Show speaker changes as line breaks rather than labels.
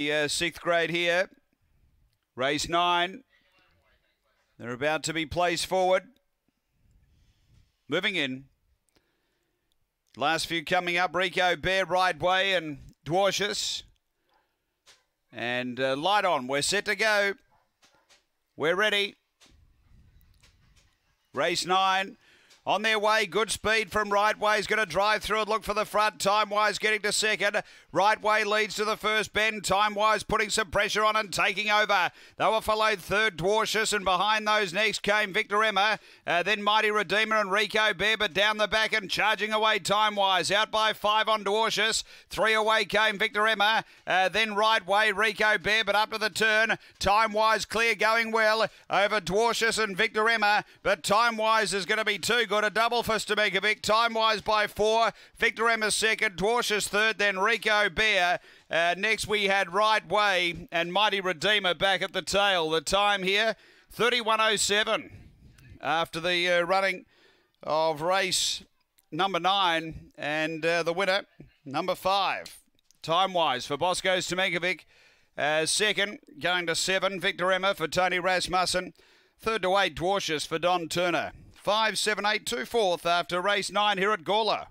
uh, sixth grade here. Race nine. They're about to be placed forward. Moving in. Last few coming up. Rico Bear, Right Way, and Dwarcius. And uh, light on. We're set to go. We're ready. Race nine. On their way, good speed from Right Way. He's going to drive through and look for the front. Time Wise getting to second. Right Way leads to the first bend. Time Wise putting some pressure on and taking over. They were followed third Dwarcius, and behind those next came Victor Emma. Uh, then Mighty Redeemer and Rico Bear, but down the back and charging away Time Wise. Out by five on Dwarcius. Three away came Victor Emma. Uh, then Right Way, Rico Bear, but up to the turn. Time Wise clear going well over Dwarcius and Victor Emma, but Time Wise is going to be too good. A double for Stamekovic. Time wise by four. Victor Emma second. Dwarcius third. Then Rico Bear. Uh, next we had Right Way and Mighty Redeemer back at the tail. The time here 31.07 after the uh, running of race number nine and uh, the winner number five. Time wise for Bosco Stamekovic. Uh, second, going to seven, Victor Emma for Tony Rasmussen. Third to eight, Dwarcius for Don Turner. 5782 fourth after race nine here at Gawler.